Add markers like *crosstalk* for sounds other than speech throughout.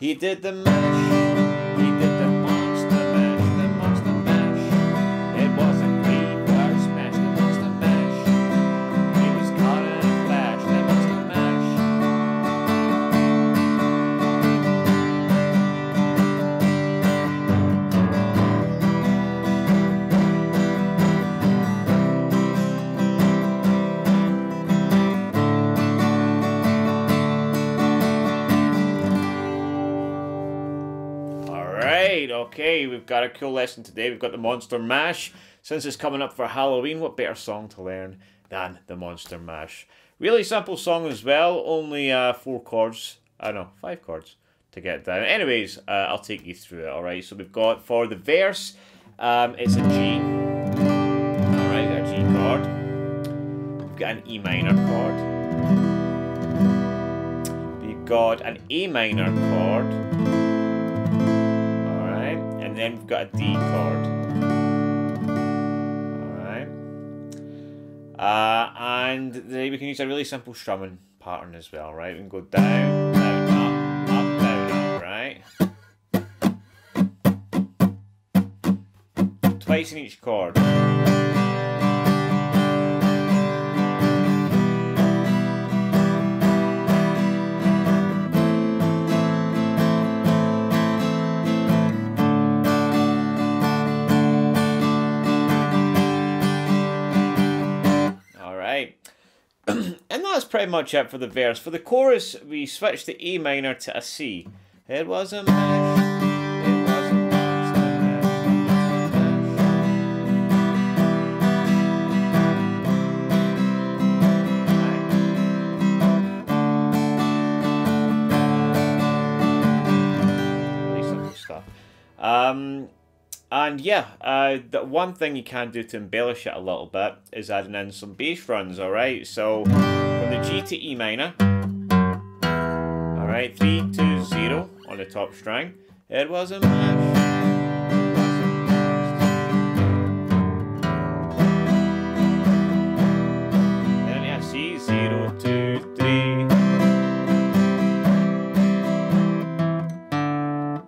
He did the mash. Alright, okay, we've got a cool lesson today. We've got the Monster Mash. Since it's coming up for Halloween, what better song to learn than the Monster Mash? Really simple song as well, only uh, four chords. I don't know, five chords to get down. Anyways, uh, I'll take you through it, alright? So we've got for the verse, um, it's a G. Alright, a G chord. We've got an E minor chord. We've got an A minor chord. And then we've got a D chord. Alright. Uh, and then we can use a really simple strumming pattern as well, right? We can go down, down, up, up, down, up, right? Twice in each chord. *clears throat* and that's pretty much it for the verse. For the chorus, we switched the A minor to a C. It was a stuff. Um, and yeah, uh, the one thing you can do to embellish it a little bit is adding in some bass runs, alright? So, from the G to E minor, alright, 3 to 0 on the top string, it was a mash. Then yeah, C, 0, 2, 3.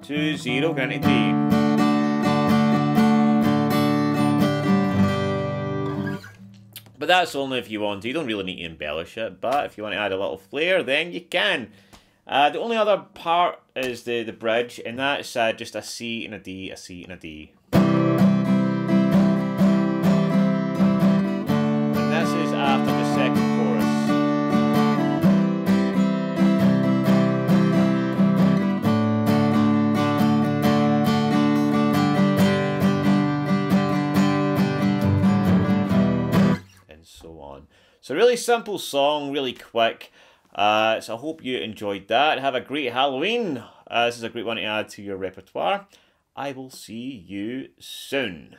2, 0, going to D. But that's only if you want to. You don't really need to embellish it. But if you want to add a little flair, then you can. Uh, the only other part is the, the bridge, and that's uh, just a C and a D, a C and a D. on. So really simple song, really quick. Uh, so I hope you enjoyed that. Have a great Halloween. Uh, this is a great one to add to your repertoire. I will see you soon.